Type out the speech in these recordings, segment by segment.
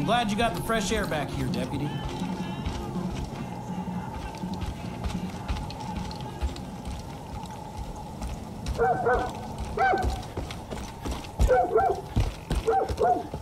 I'm glad you got the fresh air back here, Deputy.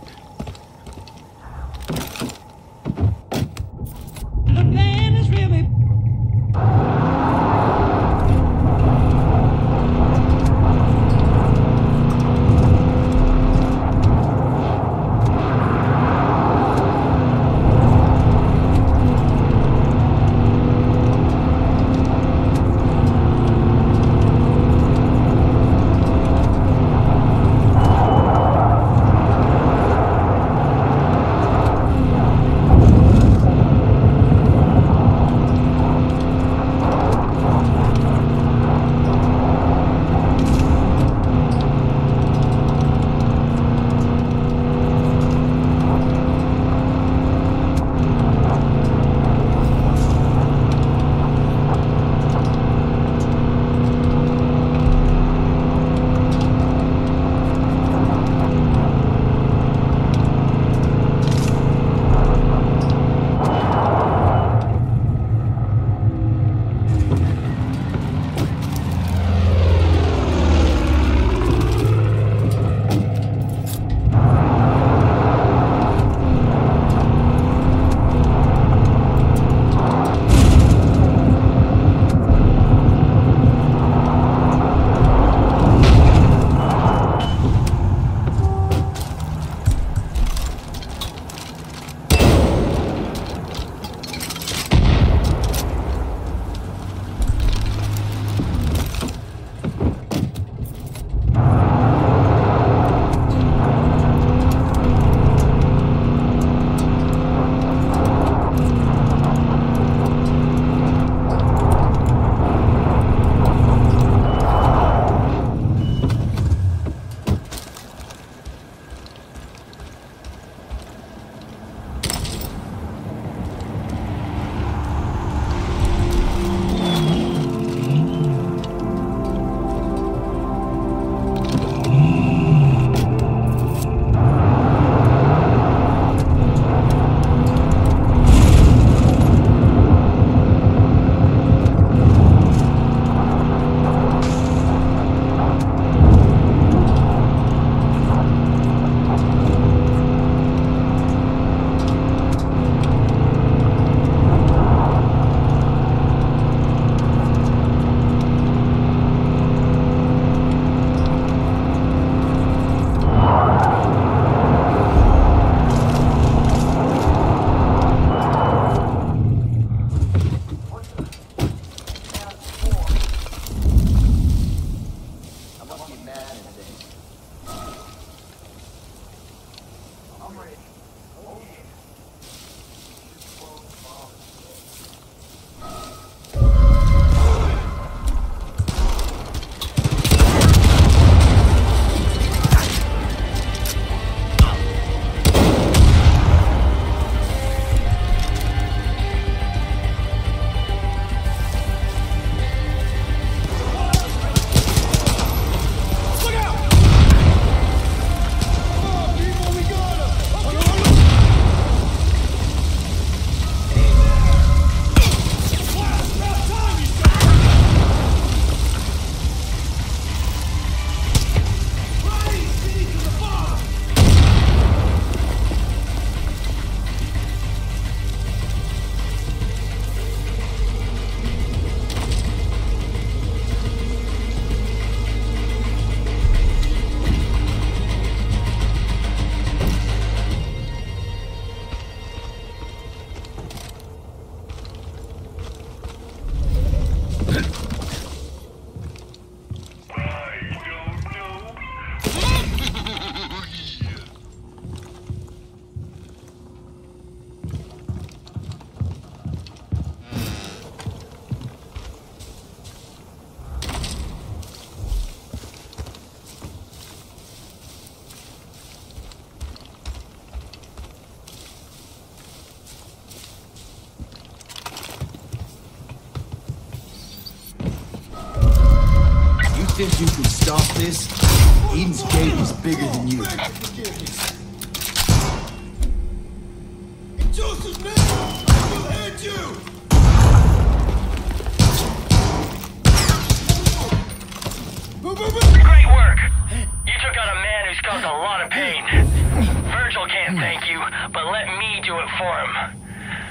him.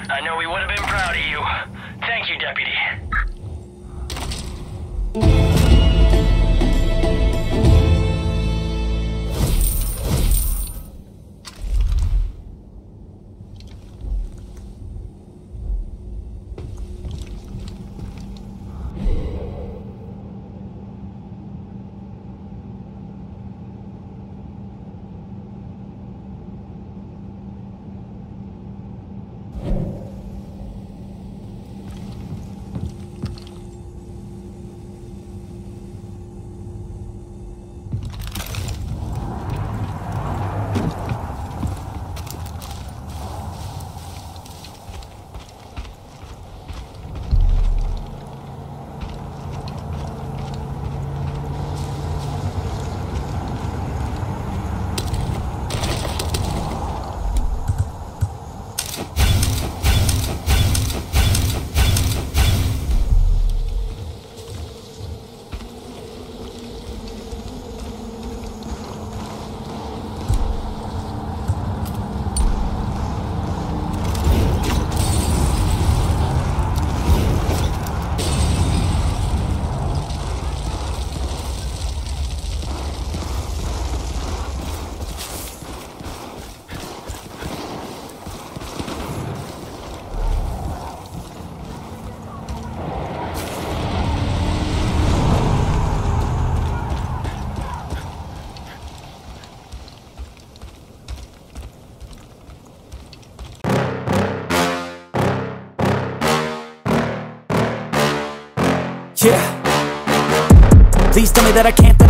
I know he would have been proud of you. Thank you, Deputy.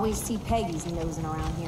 Always see Peggy's nosing around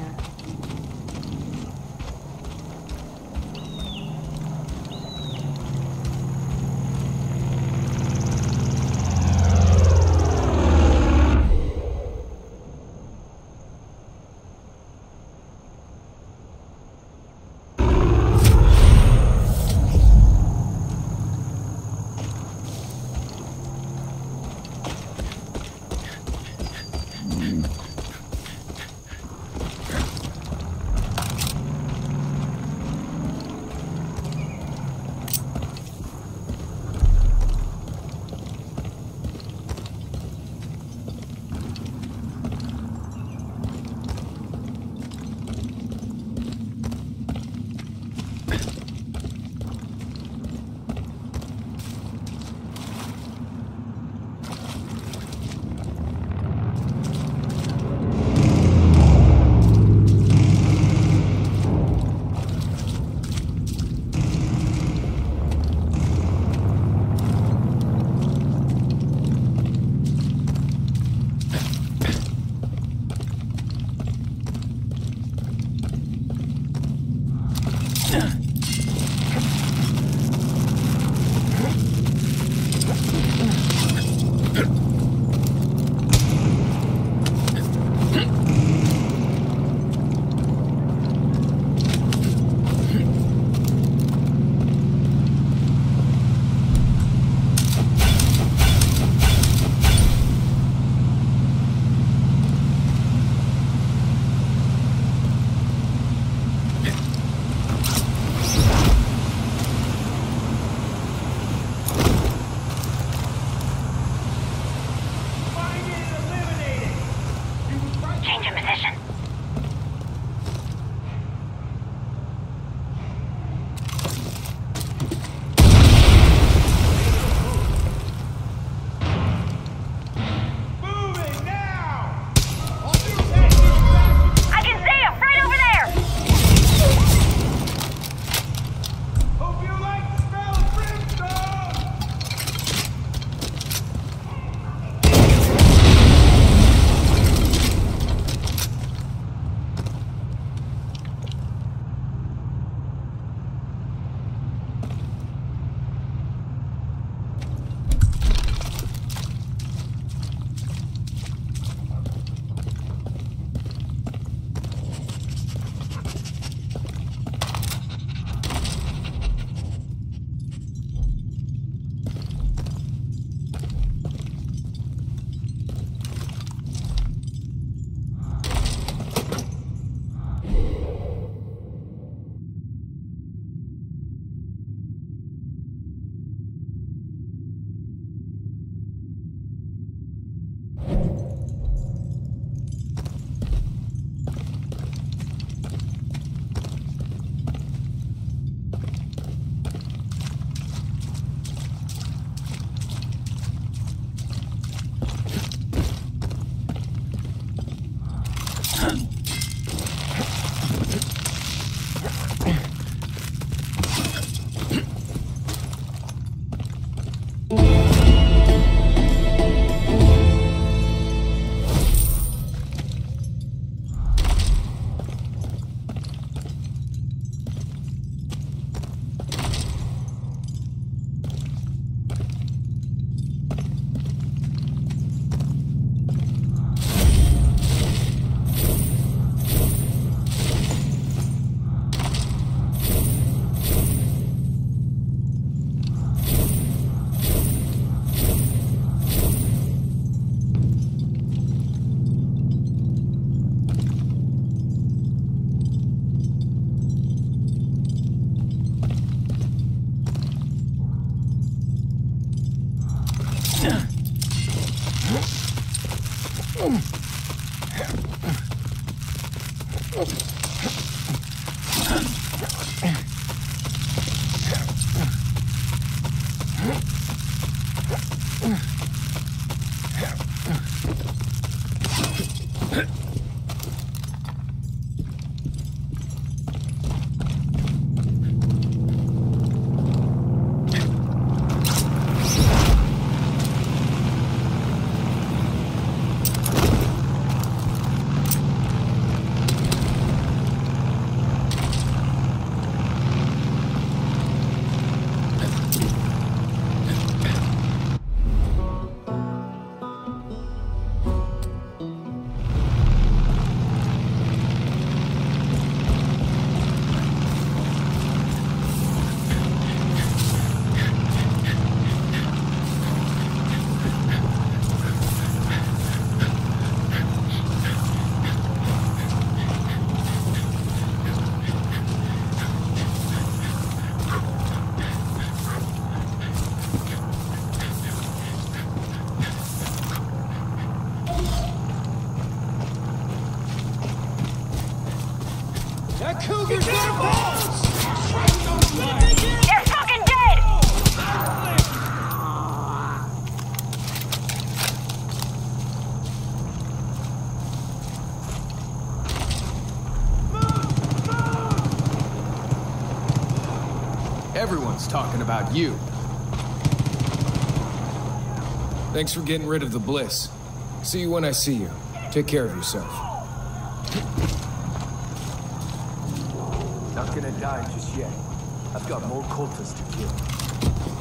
about you. Thanks for getting rid of the bliss. See you when I see you. Take care of yourself. Not gonna die just yet. I've got more cultists to kill.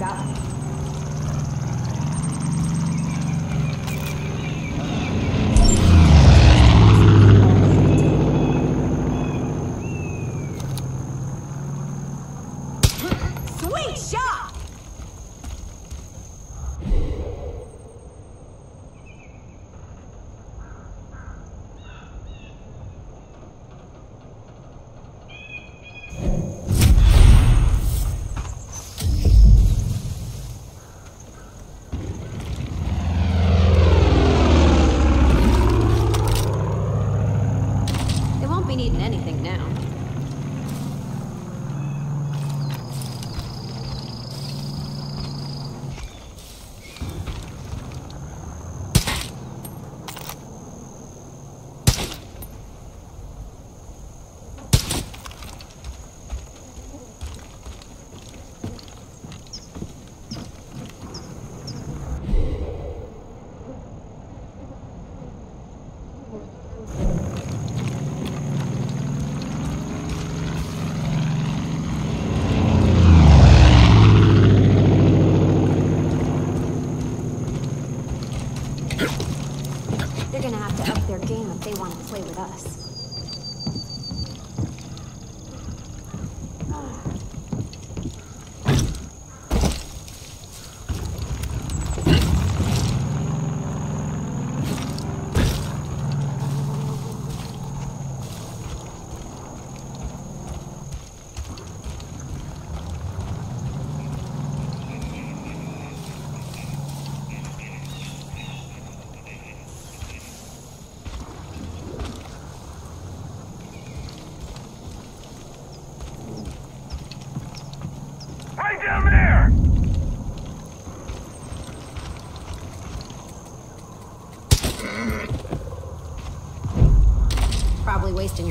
You're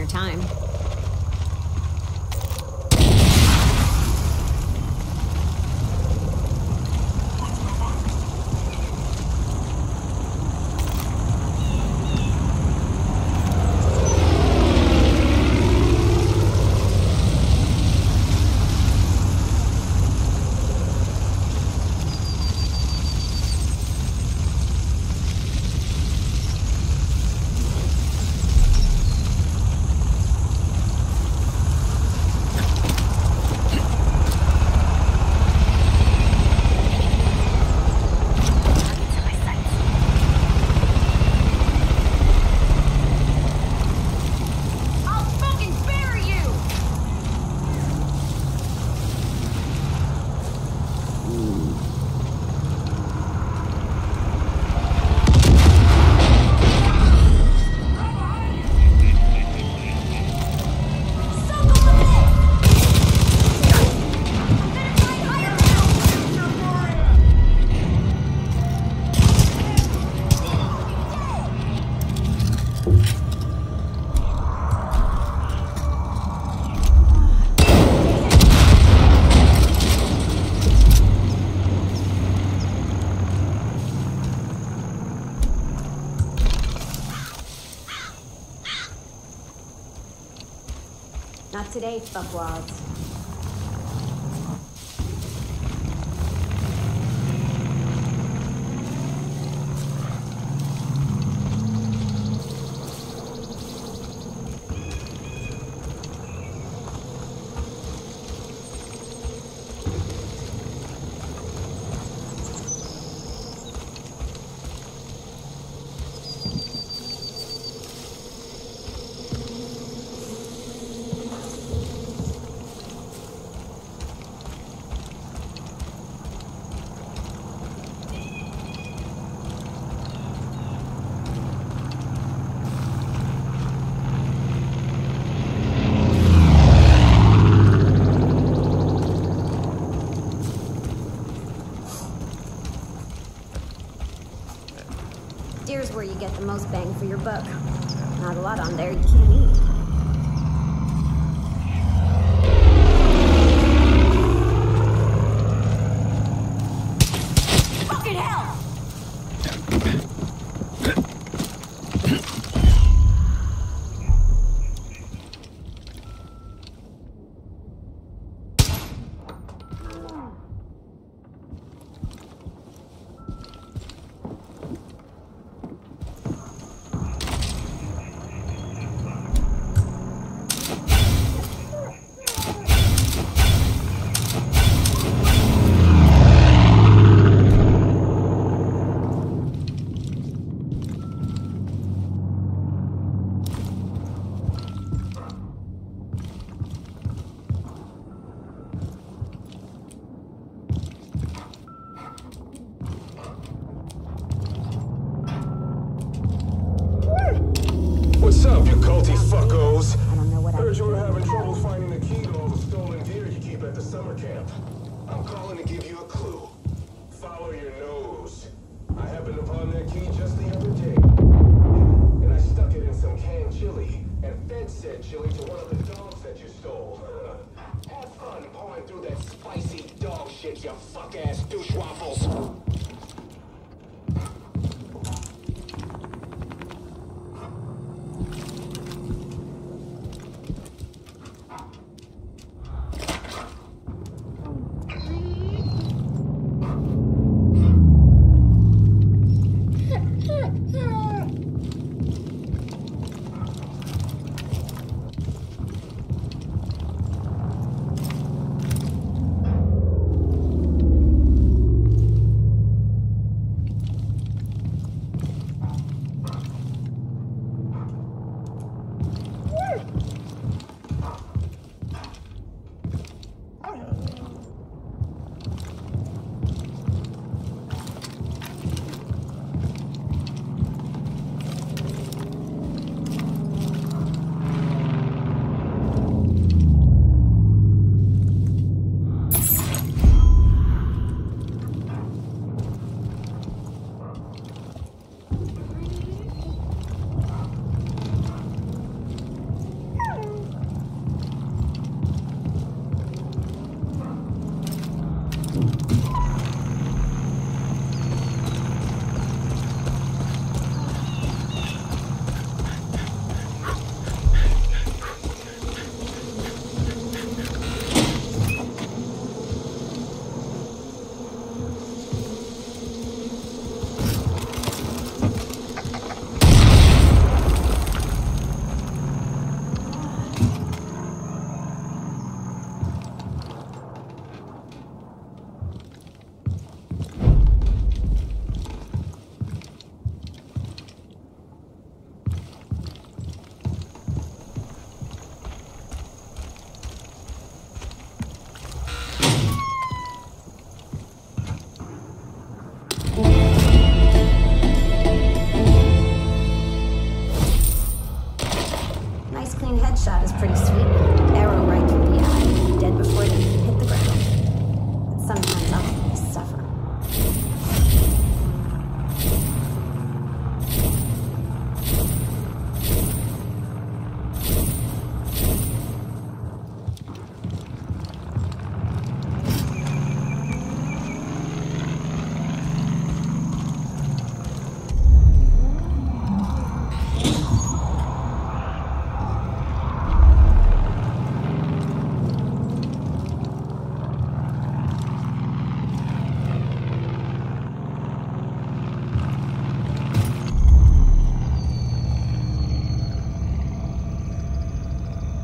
time. Not today, fuckwads. most bang for your buck. Not a lot on there.